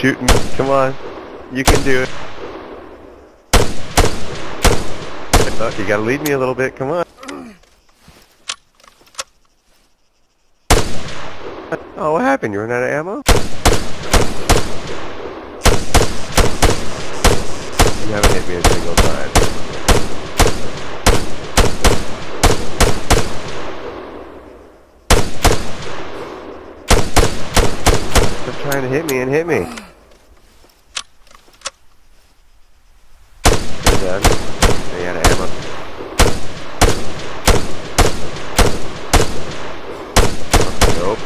Shooting. Come on. You can do it. Oh, you gotta lead me a little bit. Come on. Oh, what happened? You ran out of ammo? You haven't hit me a single time. Stop trying to hit me and hit me. You're done. They out of ammo. Nope.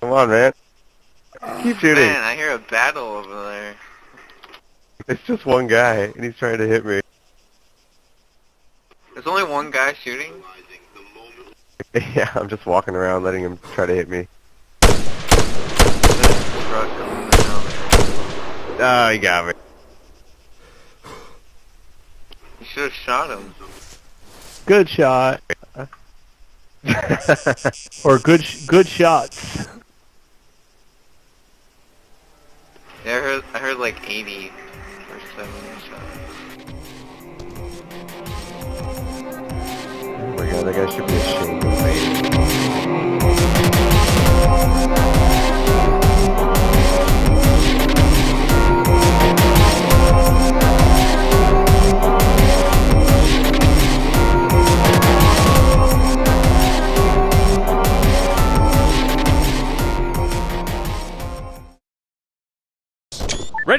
Come on, man. Keep shooting. Man, I hear a battle over there. It's just one guy, and he's trying to hit me. There's only one guy shooting? Yeah, I'm just walking around letting him try to hit me. There's a truck coming down there. Oh, he got me. You should have shot him. Good shot. Or good sh- good shots. Yeah, Like 80 or 70 shots. Oh my god, that guy should be ashamed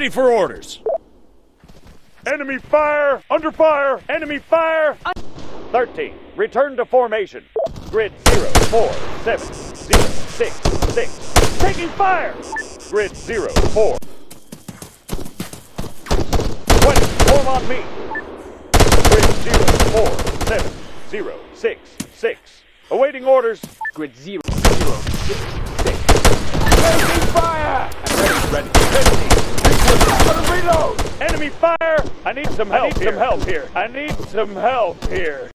Ready for orders. Enemy fire! Under fire! Enemy fire! 13. Return to formation. Grid 0, 4, 7, 0, 6, 6. Taking fire! Grid 0, 4. 20. Form on me. Grid 0, 4, 7, 0, 6, 6. Awaiting orders. Grid 0, 0, 6, 6. Taking fire! I'm ready, ready. 15. Reload! Enemy fire! I need some help. I need some help here. I need some help here.